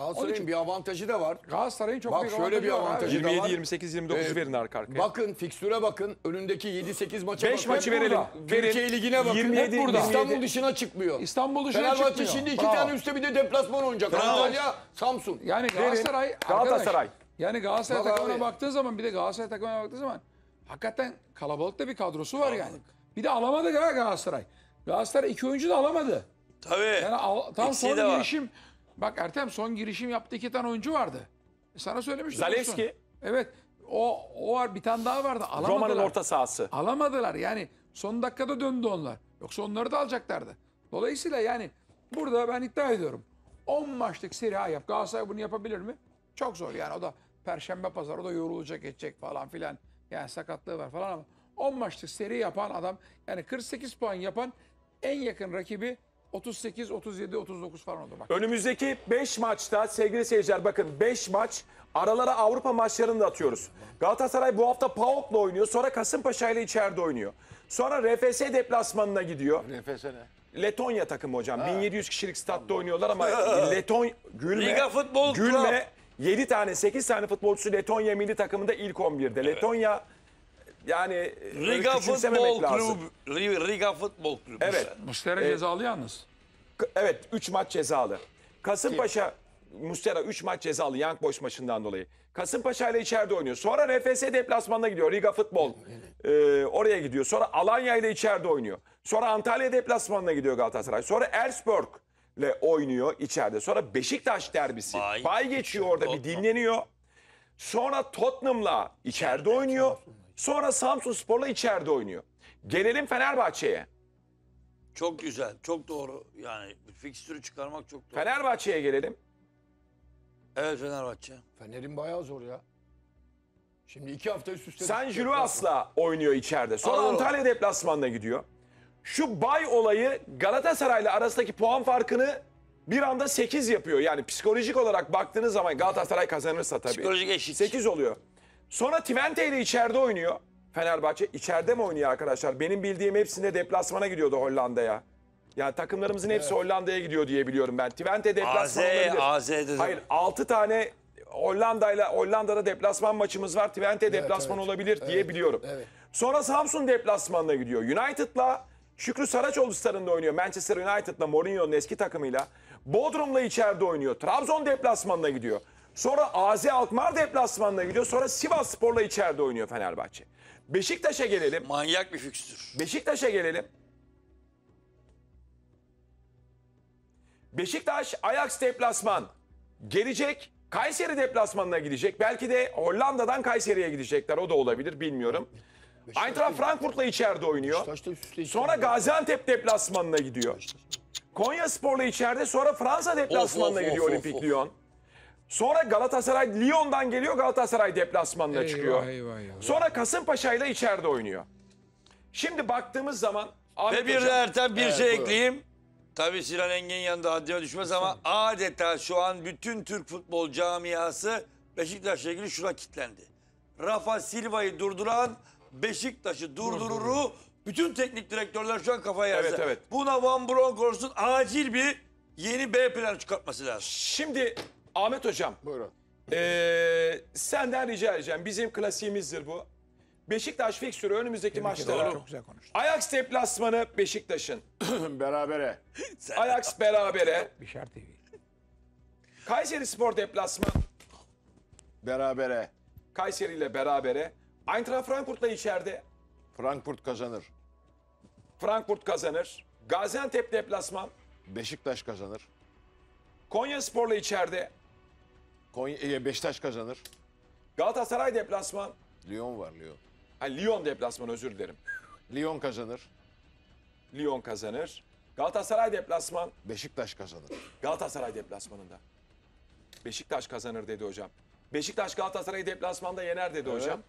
Galatasaray'ın bir avantajı da var. Galatasaray'ın çok Bak büyük şöyle bir var avantajı da 27, var. 28, 29'u Evet. verin arka arkaya. Bakın fikstüre bakın. Önündeki 7-8 maça 5 bakın. maçı Hep verelim. burada. Verin. Türkiye Ligi'ne bakın. 27, Hep burada. 27. İstanbul dışına çıkmıyor. İstanbul dışına Fenerbahçe çıkmıyor. şimdi iki Bravo. tane üstte bir de deplasman oynayacak. Antalya, Samsun. Yani Galatasaray Galatasaray. arkadaş, yani Galatasaray Bak takımına abi. baktığın zaman bir de Galatasaray takımına baktığın zaman hakikaten kalabalık da bir kadrosu var yani. Bir de alamadı ha Galatasaray. Galatasaray iki oyuncu da alamadı. Tabii. Yani al- tam Eksiği son de var. girişim. Bak Ertem son girişim yaptı iki tane oyuncu vardı. E Sana söylemiştim. Son. Evet. O, o var bir tane daha vardı. Alamadılar. Roma'nın orta sahası. Alamadılar yani. Son dakikada döndü onlar. Yoksa onları da alacaklardı. Dolayısıyla yani burada ben iddia ediyorum. 10 maçlık seri A yap. Galatasaray bunu yapabilir mi? Çok zor yani. O da perşembe pazar o da yorulacak edecek falan filan. Yani sakatlığı var falan ama 10 maçlık seri yapan adam yani 48 puan yapan en yakın rakibi 38, 37, 39 falan oldu. Bak. Önümüzdeki 5 maçta sevgili seyirciler bakın 5 maç aralara Avrupa maçlarını da atıyoruz. Galatasaray bu hafta PAOK'la oynuyor. Sonra Kasımpaşa ile içeride oynuyor. Sonra RFS deplasmanına gidiyor. Nefes ne? Letonya takımı hocam. 1700 kişilik statta oynuyorlar ama Leton gülme. Liga Futbol gülme. 7 tane 8 tane futbolcusu Letonya milli takımında ilk 11'de. Letonya yani öyle Riga Futbol. Kulübü. Ri- Riga Futbol Kulübü. Evet. Mustera cezalı yalnız. Evet 3 maç cezalı. Kasımpaşa Mustera 3 maç cezalı Young Boys maçından dolayı. Kasımpaşa ile içeride oynuyor. Sonra RFS deplasmanına gidiyor. Riga Futbol ee, oraya gidiyor. Sonra Alanya ile içeride oynuyor. Sonra Antalya deplasmanına gidiyor Galatasaray. Sonra Elfsborg ile oynuyor içeride. Sonra Beşiktaş derbisi. Bay. Bay geçiyor orada bir dinleniyor. Sonra Tottenham'la içeride oynuyor. Sonra Samsun Spor'la içeride oynuyor. Gelelim Fenerbahçe'ye. Çok güzel. Çok doğru. Yani fikstürü çıkarmak çok doğru. Fenerbahçe'ye gelelim. Evet Fenerbahçe. Fener'in bayağı zor ya. Şimdi iki hafta üst üste. San Giloas'la oynuyor içeride. Sonra Allah. Antalya deplasmanına gidiyor. Şu bay olayı Galatasaray'la arasındaki puan farkını bir anda 8 yapıyor. Yani psikolojik olarak baktığınız zaman Galatasaray kazanırsa tabii. Psikolojik eşit. 8 oluyor. Sonra Twente ile içeride oynuyor. Fenerbahçe içeride mi oynuyor arkadaşlar? Benim bildiğim hepsinde deplasmana gidiyordu Hollanda'ya. Yani takımlarımızın hepsi Hollanda'ya gidiyor diye biliyorum ben. Twente AZ, deplasman olabilir. AZ'de. Hayır 6 tane Hollanda'yla Hollanda'da deplasman maçımız var. Twente deplasman evet. olabilir diye biliyorum. evet. Sonra Samsun deplasmanına gidiyor. United'la Şükrü Saraçoğlu stadında oynuyor. Manchester United'la Mourinho'nun eski takımıyla. Bodrum'la içeride oynuyor. Trabzon deplasmanına gidiyor. Sonra AZ Alkmaar deplasmanına gidiyor. Sonra Sivas Spor'la içeride oynuyor Fenerbahçe. Beşiktaş'a gelelim. Manyak bir fikstür. Beşiktaş'a gelelim. Beşiktaş Ajax deplasman gelecek. Kayseri deplasmanına gidecek. Belki de Hollanda'dan Kayseri'ye gidecekler. O da olabilir bilmiyorum. Eintracht Frankfurt'la içeride oynuyor. Beşiktaş'ta üst üste iki Sonra. Gaziantep deplasmanına gidiyor. Konya Spor'la içeride sonra Fransa deplasmanına Of, of, gidiyor of, Olimpik of. Lyon. Sonra Galatasaray Lyon'dan geliyor Galatasaray deplasmanına çıkıyor. eyvah, eyvah. Sonra Kasımpaşa ile içeride oynuyor. Şimdi baktığımız zaman Ahmet Ve bir Hocam, de Ertem bir Evet, şey buyurun. ekleyeyim. Tabii Sinan Engin'in yanında haddime düşmez ama adeta şu an bütün Türk futbol camiası Beşiktaş'la ilgili şuna kilitlendi. Rafa Silva'yı durduran Beşiktaş'ı durdururu bütün teknik direktörler şu an kafaya yazdı. Evet, evet. Buna Van Bronckhorst'un acil bir yeni B planı çıkartması lazım. Şimdi Ahmet Hocam Buyurun. eee, senden rica edeceğim. Bizim klasiğimizdir bu. Beşiktaş fikstürü önümüzdeki maçlara. Çok güzel konuştun. Ajax deplasmanı Beşiktaş'ın. Berabere. Ajax berabere. Bişar TV. Kayseri Spor deplasman. Berabere. Kayseri ile berabere. Eintracht Frankfurt'la içeride. Frankfurt kazanır. Frankfurt kazanır. Gaziantep deplasman. Beşiktaş kazanır. Konya Spor'la içeride. Konya, e, Beşiktaş kazanır. Galatasaray deplasman. Lyon var Lyon. Ha, Lyon deplasman özür dilerim. Lyon kazanır. Lyon kazanır. Galatasaray deplasman. Beşiktaş kazanır. Galatasaray deplasmanında. Beşiktaş kazanır dedi hocam. Beşiktaş Galatasaray'ı deplasmanda yener dedi hocam.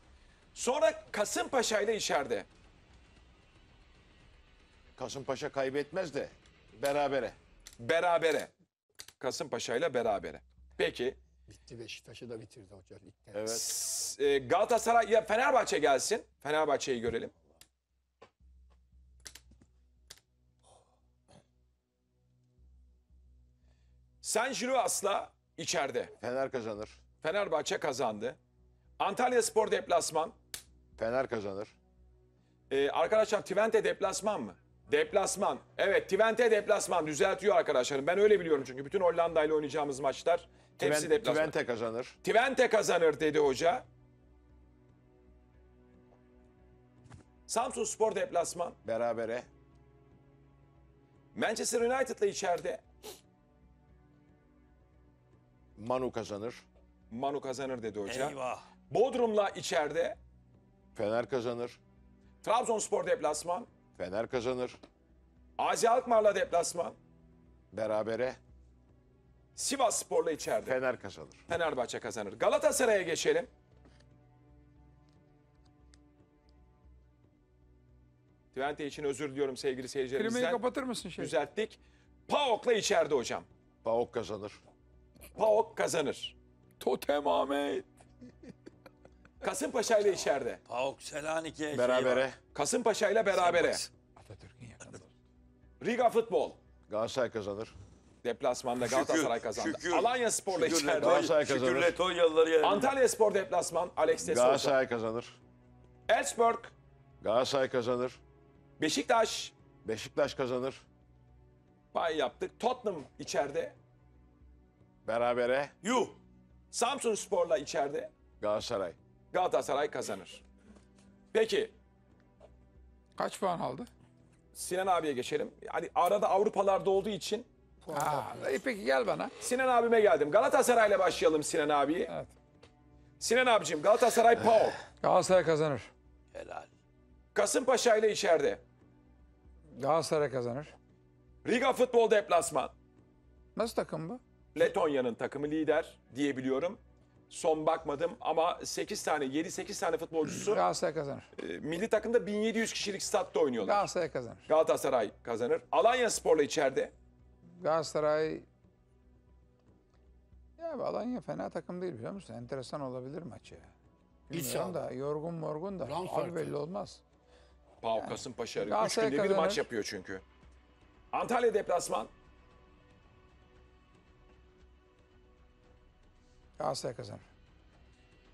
Sonra Kasımpaşa ile içeride. Kasımpaşa kaybetmez de berabere. Berabere. Kasımpaşa ile berabere. Peki. Bitti Beşiktaş'ı da bitirdi hoca ligde. Evet. E, Galatasaray ya Fenerbahçe gelsin. Fenerbahçe'yi görelim. San Giloas'la içeride. Fener kazanır. Fenerbahçe kazandı. Antalya Spor deplasman. Fener kazanır. Ee, arkadaşlar Twente deplasman mı? Deplasman. Evet Twente deplasman düzeltiyor arkadaşlarım. Ben öyle biliyorum çünkü bütün Hollanda ile oynayacağımız maçlar hepsi Twen- deplasman. Twente kazanır. Twente kazanır dedi hoca. Samsun Spor deplasman. Berabere. Manchester United'la içeride. Manu kazanır. Manu kazanır dedi hoca. Eyvah. Bodrum'la içeride. Fener kazanır. Trabzonspor deplasman. Fener kazanır. Azi Alkmaar'la deplasman. Berabere. Sivas Spor'la içeride. Fener kazanır. Fenerbahçe kazanır. Galatasaray'a geçelim. Twente için özür diliyorum sevgili Klimayı seyircilerimizden. kapatır mısın şey? Düzelttik. PAOK'la içeride hocam. PAOK kazanır. PAOK kazanır. Totem Ahmet. Kasımpaşa ile içeride. Pauk Selanik'e şey Berabere. Kasımpaşa ile berabere. Atatürk'ün yakın dostu. Riga Futbol. Galatasaray kazanır. Deplasmanda Galatasaray kazandı. şükür. Alanya Spor'la Şükür içeride. Galatasaray Şükür kazanır. Letonyalıları yendi. Antalya Spor deplasman. Alex de Souza. Galatasaray kazanır. Elfsborg. Galatasaray kazanır. Beşiktaş. Beşiktaş kazanır. Pay yaptık. Tottenham içeride. Berabere. Yuh. Samsun Spor'la içeride. Galatasaray. Galatasaray kazanır. Peki Kaç puan aldı? Sinan abiye geçelim. Hadi arada Avrupalarda olduğu için Ha, iyi peki gel bana. Sinan abime geldim. Galatasaray'la başlayalım Sinan abiyi. Evet. Sinan abicim Galatasaray PAOK. Galatasaray kazanır. Helal. Kasımpaşa ile içeride. Galatasaray kazanır. Riga Futbol deplasman. Nasıl takım bu? Letonya'nın takımı lider diyebiliyorum. Son bakmadım ama 8 tane 7-8 tane futbolcusu Galatasaray kazanır. e, milli takımda 1700 kişilik statta oynuyorlar. Galatasaray kazanır. Galatasaray kazanır. Alanya Spor'la içeride. Galatasaray ya bu Alanya fena takım değil biliyor musun? Enteresan olabilir maç ya. Bilmiyorum da yorgun morgun da Grand abi farkı. belli olmaz. PAOK Kasımpaşa. 3 Galatasaray günde bir kazanır. maç yapıyor çünkü. Antalya deplasman. Galatasaray kazanır.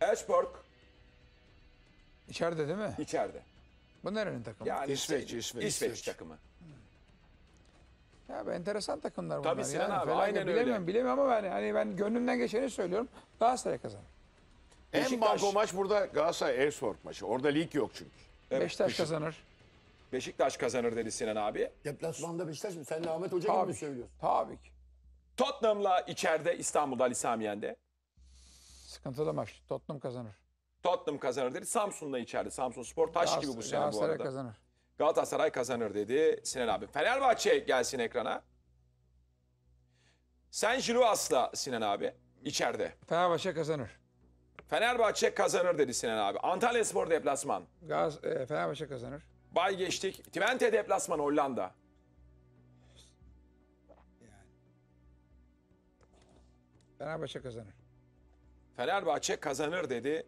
Elfsborg İçeride değil mi? içeride. Bu nerenin takımı? Yani İsveç, İsveç, İsveç. İsveç takımı. Ya bu enteresan takımlar Tabii bunlar. Sinan yani. abi, Felaket aynen öyle. bilemiyorum, Bilemiyorum ama ben, hani ben gönlümden geçeni söylüyorum. Galatasaray kazanır. En Beşiktaş- banko maç burada Galatasaray Elfsborg maçı. Orada lig yok çünkü. Evet, Beşiktaş Beşik- kazanır. Beşiktaş kazanır dedi Sinan abi. Deplasmanda Beşiktaş mı? Sen de Ahmet Hoca gibi Tabii. mi söylüyorsun? Tabii ki. Tottenham'la içeride İstanbul'da Ali Samiyen'de. Sıkıntılı maç. Tottenham kazanır. Tottenham kazanır dedi. Samsun'la içeride. Samsun Spor taş gibi bu sene bu Galatasaray arada. kazanır. Galatasaray kazanır dedi Sinan abi. Fenerbahçe gelsin ekrana. Sen Jiluas'la Sinan abi içeride. Fenerbahçe kazanır. Fenerbahçe kazanır dedi Sinan abi. Antalya Spor deplasman. Gaz, e, Fenerbahçe kazanır. Bay geçtik. Twente deplasman Hollanda. Fenerbahçe kazanır. Fenerbahçe kazanır dedi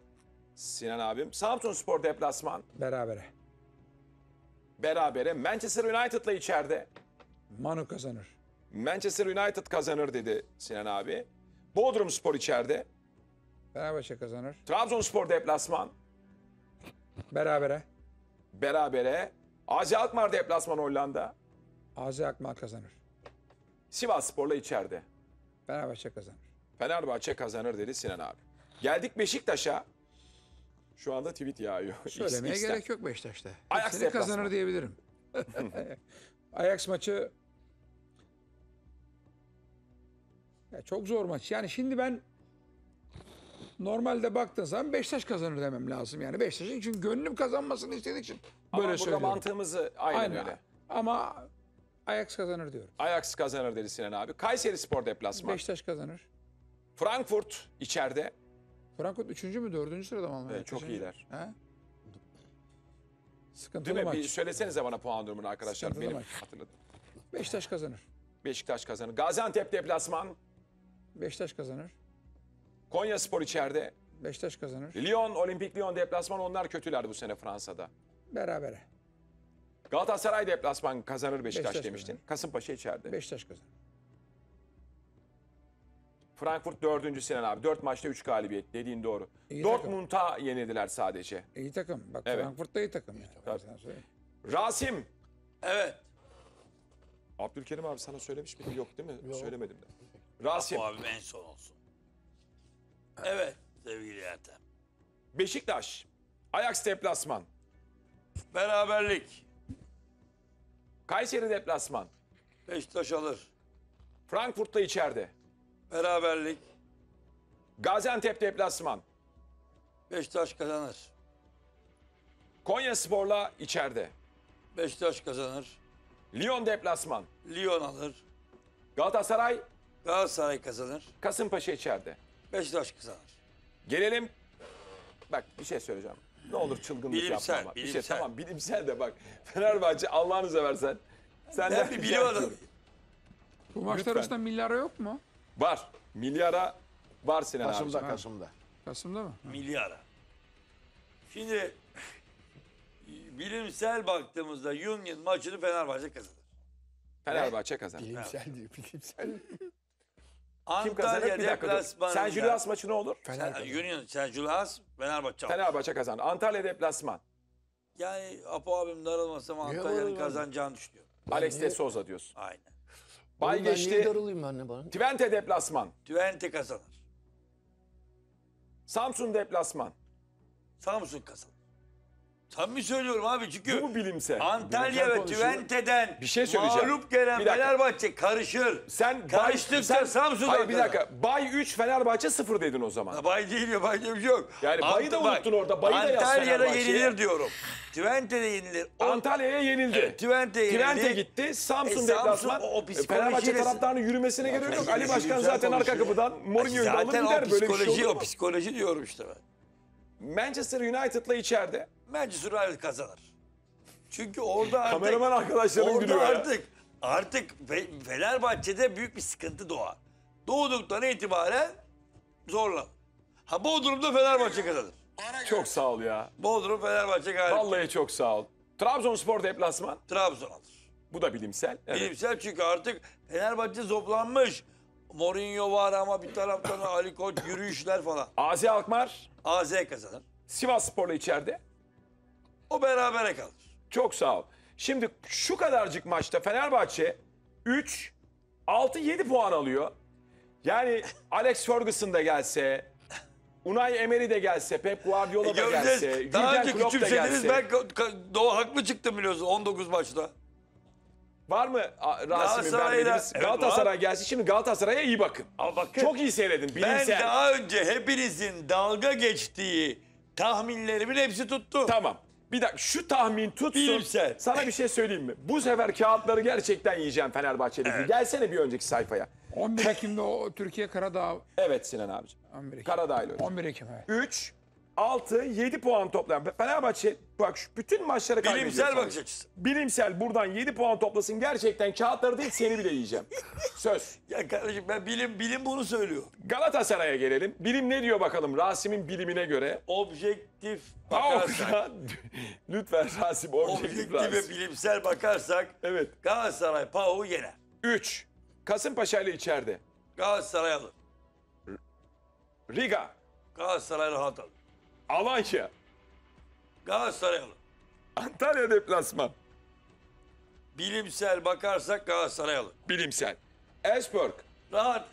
Sinan abim. Samsun Spor deplasman. Berabere. Berabere. Manchester United'la içeride. Manu kazanır. Manchester United kazanır dedi Sinan abi. Bodrum Spor içeride. Fenerbahçe kazanır. Trabzonspor deplasman. Berabere. Berabere. Azi Alkmaar deplasman Hollanda. Azi Akmal kazanır. Sivas Spor'la içeride. Fenerbahçe kazanır. Fenerbahçe kazanır dedi Sinan abi. Geldik Beşiktaş'a. Şu anda tweet yağıyor. Söylemeye X'ten. gerek yok Beşiktaş'ta. Ajax deplasman. kazanır diyebilirim. Ajax maçı ya çok zor maç. Yani şimdi ben normalde baktığın zaman Beşiktaş kazanır demem lazım. Yani Beşiktaş'ın çünkü gönlüm kazanmasını istediği için Ama böyle burada söylüyorum. mantığımızı aynen, Aynen. öyle. Ama Ajax kazanır diyorum. Ajax kazanır dedi Sinan abi. Kayseri Spor deplasman. Beşiktaş kazanır. Frankfurt içeride. Frankfurt 3. mü 4. sırada mı Almanya? Evet, çok Kaçıncı? iyiler. He? Değil Sıkıntılı mi? maç. Bir söylesenize bana puan durumunu arkadaşlar. Sıkıntılı Benim maç. hatırladım. Beşiktaş kazanır. Beşiktaş kazanır. Gaziantep deplasman. Beşiktaş kazanır. Konya Spor içeride. Beşiktaş kazanır. Lyon, Olimpik Lyon deplasman onlar kötüler bu sene Fransa'da. Berabere. Galatasaray deplasman kazanır Beşiktaş Beşiktaş demiştin. kazanır. Kasımpaşa içeride. Beşiktaş kazanır. Frankfurt dördüncü Sinan abi. Dört maçta üç galibiyet dediğin doğru. İyi Dortmund'a yenildiler sadece. İyi takım. Bak Evet. Frankfurt da iyi takım. Yani. Tabii. sana söyleyeyim. Rasim. Evet. Abdülkerim abi sana söylemiş miydim? Yok değil mi? Söylemedim de. Rasim. Bu abim en son olsun. Evet sevgili Ertem. Beşiktaş. Ajax deplasman. Beraberlik. Kayseri deplasman. Beşiktaş alır. Frankfurt'ta içeride. Beraberlik. Gaziantep deplasman. Beşiktaş kazanır. Konya Spor'la içeride. Beşiktaş kazanır. Lyon deplasman. Lyon alır. Galatasaray, Galatasaray kazanır. Kasımpaşa içeride. Beşiktaş kazanır. Gelelim. Bak bir şey söyleyeceğim. Ne olur çılgınlık Bilimsel, yapma ama. Bir şey bilimsel. tamam bilimsel de bak. Fenerbahçe Allah'ını seversen. Sen Ben bir bilim adamıyım. Bu maçlar arasında milyara yok mu? Var. Milyara var Sinan abi. Kasım'da Kasım'da. Kasım'da mı? Milyara. Şimdi bilimsel baktığımızda Union maçını Fenerbahçe kazanır. Fenerbahçe kazandı. Bilimsel diyor bilimsel. Kim kazanır? Antalya Bir deplasmanında. Sen Julius maçı ne olur? Sen, Union, sen Julius, Fenerbahçe. Fenerbahçe kazandı. Antalya deplasman. Yani Apo abim darılmasam Antalya'nın kazanacağını düşünüyorum. Alex de Souza diyorsun. Aynen. Bay Oğlum ben niye geçti. darılayım ben de bana? Twente deplasman. Twente kazanır. Samsun deplasman. Samsun kazanır. Samimi söylüyorum abi çünkü Bu mu bilimsel? Antalya Bilimsel ve konuşuyor. Bir şey söyleyeceğim. mağlup gelen Bir dakika. Fenerbahçe karışır. Sen Karıştıkça sen, Samsun'dan Hayır bir dakika. Bay 3 Fenerbahçe 0 dedin o zaman. Bay değil ya bay diye bir şey yok. Yani bayı da Ant- unuttun orada, bayı da yaz Antalya'da Fenerbahçe'ye. yenilir diyorum. Twente'de yenilir. O- Antalya'ya yenildi. Twente yenildi. Twente gitti. Samsun E, Samsun deplasman. o- o E, psikolojiyle- Fenerbahçe taraftarının yürümesine gerek yok. Ali psikoloji Başkan zaten arka kapıdan Mourinho'yu da alır Zaten o gider. Böyle bir psikoloji, şey olur o mu? psikoloji diyorum işte ben. Manchester United'la içeride. Manchester United kazanır. Çünkü orada artık... Kameraman arkadaşlarım orada gülüyor ya. artık, artık Fe- Fenerbahçe'de büyük bir sıkıntı doğar. Doğduktan itibaren zorlan. Ha Bodrum'da Fenerbahçe kazanır. Çok sağ ol ya. Bodrum Fenerbahçe galip. Vallahi çok sağ ol. Trabzonspor deplasman. Trabzon alır. Bu da bilimsel. Evet. Bilimsel çünkü artık Fenerbahçe zoplanmış. Mourinho var ama bir taraftan Ali Koç yürüyüşler falan. Azi Alkmaar. AZ kazanır. Sivas Spor'la içeride. O berabere kalır. Çok sağ ol. Şimdi şu kadarcık maçta Fenerbahçe 3, 6, 7 puan alıyor. Yani Alex Ferguson da gelse, Unai Emery de gelse, Pep Guardiola da gelse. Daha Jürgen önce Klopp da küçümsediniz. gelse. Ben ka- ka- Doğu haklı çıktım biliyorsun 19 maçta. Var mı Rasim'in vermediğiniz? Evet, Galatasaray var. gelsin. Şimdi Galatasaray'a iyi bakın. Ama bakın Çok iyi seyredin. ben Bilimsel. daha önce hepinizin dalga geçtiği tahminlerimin hepsi tuttu. Tamam. Bir dakika şu tahmin tutsun. Bilimsel. Sana bir şey söyleyeyim mi? Bu sefer kağıtları gerçekten yiyeceğim Fenerbahçe'deki. Gelsene bir önceki sayfaya. 11 Ekim'de o Türkiye Karadağ Evet Sinan abiciğim. 11 Ekim. Karadağ'la oynuyor. 11 Ekim evet. 3, 6, 7 puan toplayan Fenerbahçe bak şu bütün maçları kaybediyor. Bilimsel bakış açısı. Bilimsel buradan 7 puan toplasın gerçekten kağıtları değil seni bile yiyeceğim. Söz. Ya kardeşim ben bilim bilim bunu söylüyor. Galatasaray'a gelelim. Bilim ne diyor bakalım Rasim'in bilimine göre. Objektif bakarsak, lütfen Rasim objektif objektif Rasim. ve bilimsel bakarsak Evet. Galatasaray PAOK'u yener. 3. Kasımpaşa ile içeride. Galatasaray alır. Riga, Galatasaray rahat alır. Alanya, Galatasaray alır. Antalya deplasman. Bilimsel bakarsak Galatasaray alır. Bilimsel. Esbjerg, Rahat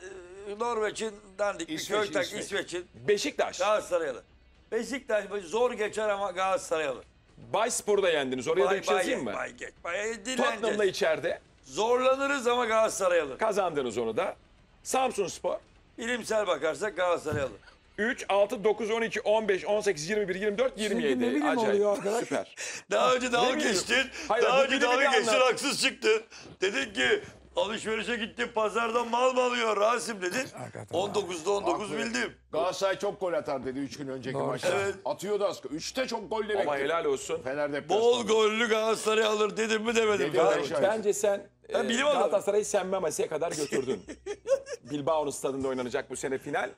e, Norveç'in dandik bir İsveç, köy tak İsveç. İsveç'in Beşiktaş. Galatasaray alır. Beşiktaş zor geçer ama Galatasaray alır. Bayspor'u da yendiniz. Oraya da bir şey yazayım mı? bay geç. Bay Tottenham'la dinleneceğiz. içeride. Zorlanırız ama Galatasaray alır. Kazandınız onu da. Samsun Spor. Bilimsel bakarsak Galatasaray alır. 3, 6, 9, 12, 15, 18, 21, 24, 27. ne bilim Acayip. oluyor arkadaş? Süper. Daha önce dalga bileyim? geçtin. Hayır, daha önce dalga geçtin haksız çıktın. Dedin ki alışverişe gittim pazardan mal mı alıyor Rasim dedin. Hakikaten 19'da 19 Haklı. bildim. Galatasaray çok gol atar dedi 3 gün önceki maçta. Evet. Atıyordu az. 3'te çok gol demek. Ama helal olsun. Fener deplasmanı. Bol gollü Galatasaray alır dedim mi demedim. Dedi. Bence sen Ben e, bilim adamı. Galatasaray'ı Sen Mames'e kadar götürdün. Bilbao'nun stadında oynanacak bu sene final.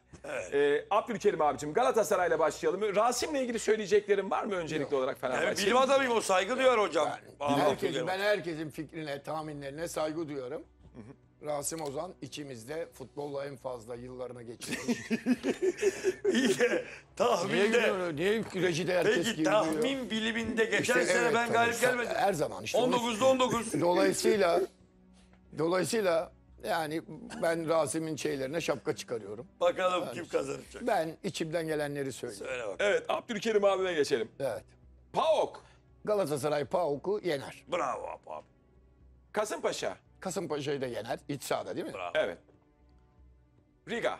E, Abdülkerim abicim Galatasaray'la başlayalım. Rasim'le ilgili söyleyeceklerin var mı öncelikli olarak Yani Fenerbahçe? bilim adamıyım o saygı duyar hocam. Ahmet Herkesin, ben herkesin fikrine, tahminlerine saygı duyuyorum. Rasim Ozan içimizde futbolla en fazla yıllarını geçirmiş. İyi de Niye tahminde. gülüyor? Niye rejide herkes Peki gülüyor? tahmin biliminde geçen İşte sene evet, ben galip gelmedim. Her zaman işte. onu- 19'da 19. Dolayısıyla dolayısıyla yani ben Rasim'in şeylerine şapka çıkarıyorum. Bakalım kim kazanacak. Ben içimden gelenleri söylüyorum. Söyle bak. Evet Abdülkerim abime geçelim. Evet. PAOK, Galatasaray PAOK'u yener. Bravo abi. abi. Kasımpaşa. Kasımpaşa'yı da yener. İç sahada değil mi? Bravo. Evet. Riga.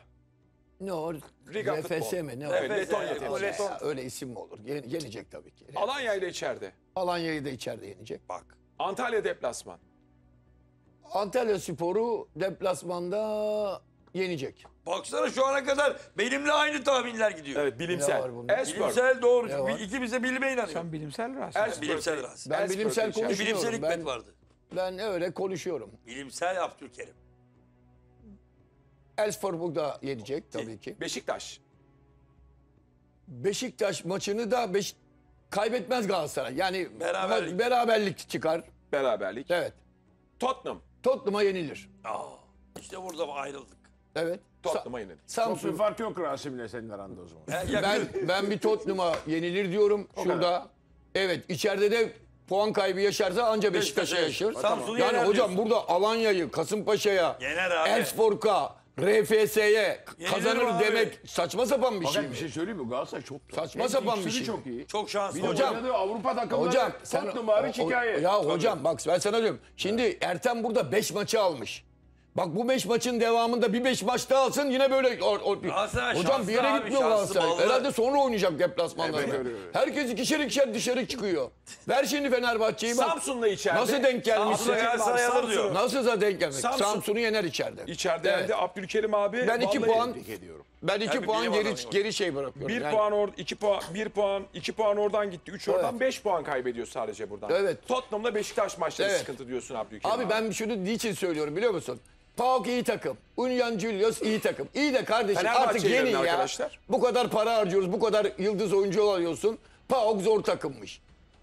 Ne o? Riga RFS futbol. mi? Ne o? Evet, RFS, Letonya evet, temsilcisi. Leton. Ya, öyle isim mi olur? Ye- yenecek tabii ki. Alanya ile içeride. Alanya'yı da içeride yenecek. Bak. Antalya deplasman. Antalya Sporu deplasmanda yenecek. Baksana şu ana kadar benimle aynı tahminler gidiyor. Evet Ne bilimsel. var bunda? Elfsborg. Bilimsel doğru. Ne var? İkimiz de bilime inanıyor. Sen bilimsel Rasim. Elfsborg. Bilimsel Rasim. Ben bilimsel. Bir bilimsel konuşuyorum. hikmet Ben, vardı. ben öyle konuşuyorum. Bilimsel Abdülkerim. Elfsborg da yenecek tabii ki. Beşiktaş. Beşiktaş maçını da beş... kaybetmez Galatasaray. Yani Beraberlik. ma- beraberlik çıkar. Beraberlik. Evet. Tottenham. Tottenham'a yenilir. Aa, işte burada ayrıldık. Evet. Tottenham'a yenildi. Çok bir Samsun. fark yok Rasim'le senin aranda o zaman. Ben ben bir Tottenham'a yenilir diyorum şurada. Evet içeride de puan kaybı yaşarsa anca Beşiktaş'a Beşiktaş'a yaşar. Samsun'u Yani yener hocam diyorsun. burada Alanya'yı, Kasımpaşa'ya, Yener abi. RFS'ye kazanır abi. demek saçma sapan bir şey Fakat mi? bir şey söyleyeyim mi? Galatasaray çok Saçma Hem sapan bir şey. çok iyi. Çok şanslı. Bir Hocam- oynadığı Avrupa takımları Hocam sen Tottenham hariç hikaye. Ya hocam bak ben sana diyorum. Şimdi Ertem burada 5 maçı almış. Bak bu 5 maçın devamında bir 5 maç daha alsın yine böyle o, o- Galatasaray hocam bir yere abi, gitmiyor şanslı, Galatasaray. Herhalde sonra oynayacak deplasmanlarda. Evet. Herkes ikişer ikişer dışarı çıkıyor. Ver şimdi Fenerbahçe'yi bak. Samsun'la içeride. Nasıl denk gelmişse. Samsun'la Galatasaray alır diyor. Nasıl da denk gelmiş. Samsun- Samsun'u yener içeride. İçeride Evet. yendi. Abdülkerim abi. Ben iki vallahi puan Tebrik ediyorum. Ben iki Yani puan geri adamıyım. geri şey bırakıyorum. Bir Yani- puan or 2 puan 1 puan 2 puan oradan gitti. 3 oradan Evet. 5 puan kaybediyor sadece buradan. Evet. Tottenham'la Beşiktaş maçları Evet. sıkıntı diyorsun Abdülkerim abi. Abi ben şunu niçin söylüyorum biliyor musun? PAOK iyi takım. Union Julius iyi takım. İyi de kardeşim Fenerbahçe artık yenin yerin ya. arkadaşlar. Bu kadar para harcıyoruz, bu kadar yıldız oyuncu alıyorsun. PAOK zor takımmış.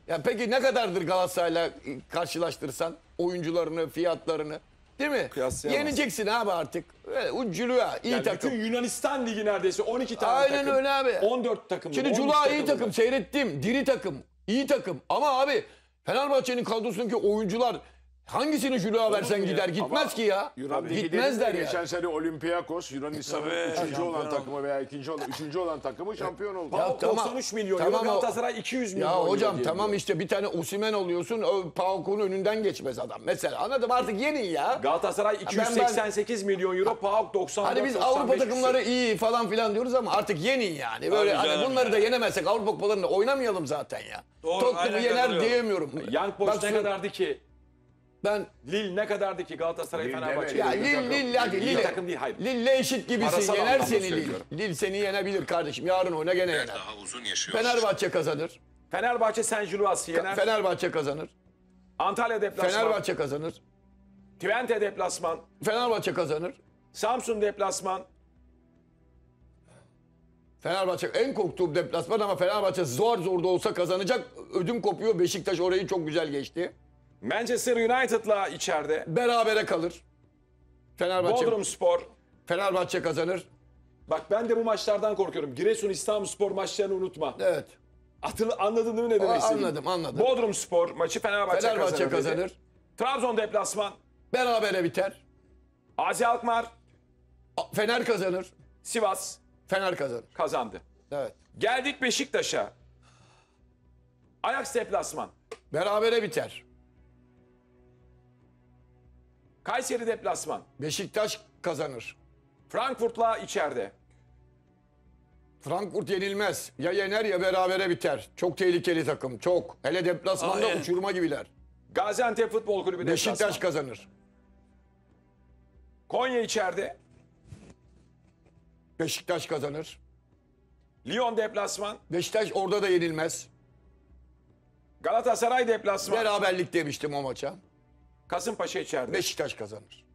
Ya peki ne kadardır Galatasaray'la karşılaştırsan oyuncularını, fiyatlarını? Değil mi? Kıyaslayamazsın. Yeneceksin abi artık. Öyle, Uculuğa iyi Yani takım. bütün Yunanistan ligi neredeyse 12 tane Aynen takım. öyle abi. 14 takım. Şimdi 13 Cula iyi takım seyrettim. Diri takım. iyi takım. Ama abi Fenerbahçe'nin kadrosundaki oyuncular hangisini Cula versen ya? gider. Gitmez Ama ki ya. Yunan Gitmezler ya. Geçen sene Olympiakos Yunanistan'ın Tabii, üçüncü şampiyon olan oldu. takımı veya ikinci olan, üçüncü olan takımı şampiyon oldu. PAOK tamam. 93 milyon Tamam euro, o- Galatasaray 200 milyon Ya euro hocam diye tamam biliyorum. işte bir tane Osimen oluyorsun. O Pauk'un önünden geçmez adam. Mesela anladım artık yenin ya. Galatasaray 288 milyon euro, PAOK 94 Hani biz 95 Avrupa takımları iyi falan filan diyoruz ama artık yenin yani. Böyle Tabii hani canım bunları ya. da yenemezsek Avrupa kupalarında oynamayalım zaten ya. Doğru, Tottenham'ı aynen yener katılıyorum. diyemiyorum. Young Boys Bak ne şu- kadardı ki? Ben Lille ne kadardı ki Galatasaray Lille Fenerbahçe? Ya Lille, takım. Lille hadi Lille. takım değil, hayır. Lille eşit gibisin. Parasal Yener anlamda seni Lille. söylüyorum. Lille seni yenebilir kardeşim. Yarın oyna gene yener. daha uzun yaşıyor. Fenerbahçe kazanır. Fenerbahçe Saint Gillois'ı yener. Fenerbahçe kazanır. Antalya deplasman. Fenerbahçe kazanır. Twente deplasman. Fenerbahçe kazanır. Samsun deplasman. Fenerbahçe en korktuğum deplasman ama Fenerbahçe zor zor da olsa kazanacak. Ödüm kopuyor. Beşiktaş orayı çok güzel geçti. Manchester United'la içeride. Berabere kalır. Fenerbahçe Bodrum Spor. Fenerbahçe kazanır. Bak ben de bu maçlardan korkuyorum. Giresun İstanbulspor maçlarını unutma. Evet. Hatırla, anladın değil mi ne demek istediğimi? anladım, anladım. Bodrum Spor maçı Fenerbahçe, Fenerbahçe kazanır. dedi. kazanır. Trabzon deplasman. Berabere biter. Azi Alkmaar. Fener kazanır. Sivas Fener kazanır. kazandı. Evet. Geldik Beşiktaş'a. Ajax deplasman. Berabere biter. Kayseri deplasman. Beşiktaş kazanır. Frankfurt'la içeride. Frankfurt yenilmez. Ya yener ya berabere biter. Çok tehlikeli takım. Çok. Hele deplasmanda Aynen. uçurma gibiler. Gaziantep Futbol Kulübü Beşiktaş deplasman. kazanır. Konya içeride. Beşiktaş kazanır. Lyon deplasman. Beşiktaş orada da yenilmez. Galatasaray deplasman. Beraberlik demiştim o maça. Kasımpaşa içeride. Beşiktaş kazanır.